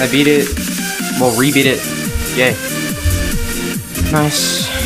I beat it. Well, rebeat it. Yay. Nice.